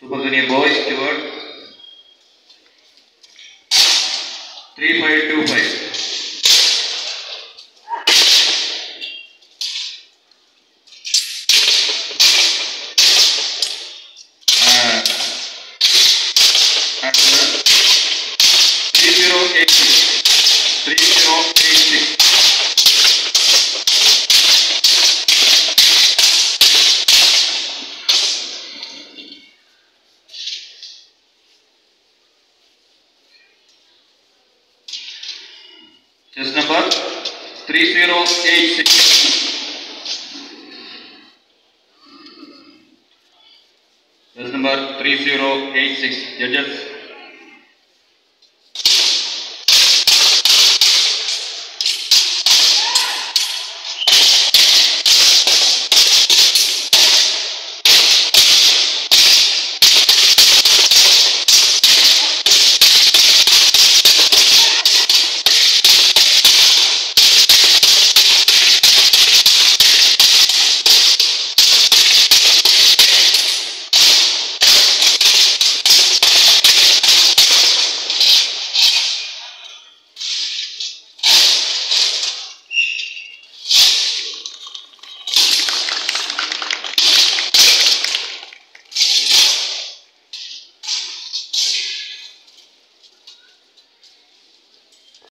Super Junior boys, Stewart. 3525. Uh, and, Chess number 3086. Chess number 3086. Judges.